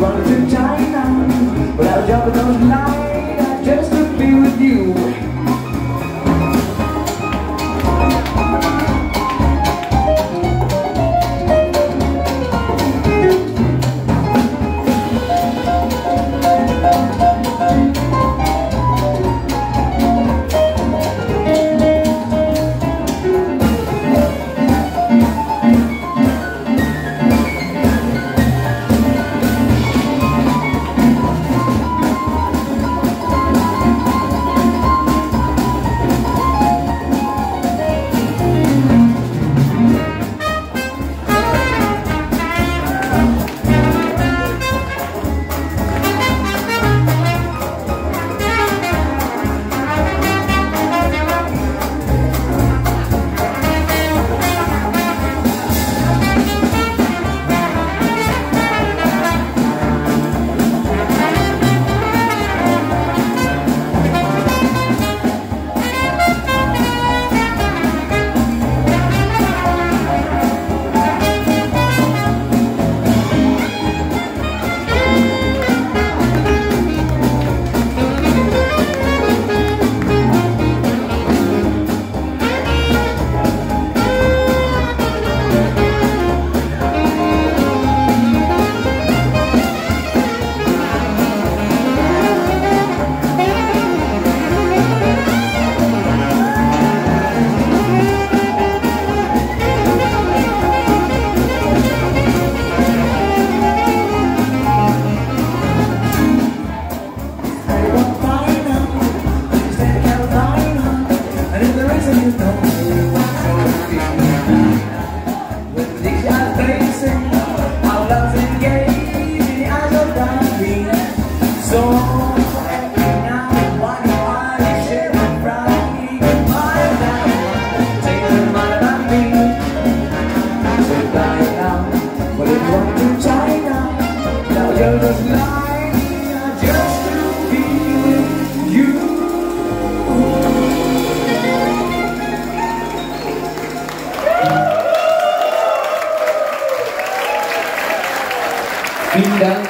run to China lại nào và đừng quên tim trái nào đạo giờ đừng lại just to be with you Vielen Dank.